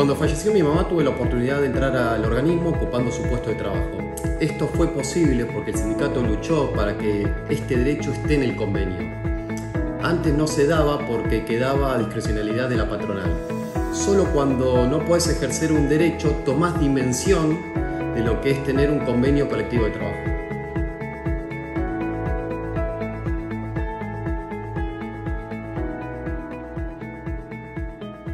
Cuando falleció mi mamá tuve la oportunidad de entrar al organismo ocupando su puesto de trabajo. Esto fue posible porque el sindicato luchó para que este derecho esté en el convenio. Antes no se daba porque quedaba a discrecionalidad de la patronal. Solo cuando no puedes ejercer un derecho tomás dimensión de lo que es tener un convenio colectivo de trabajo.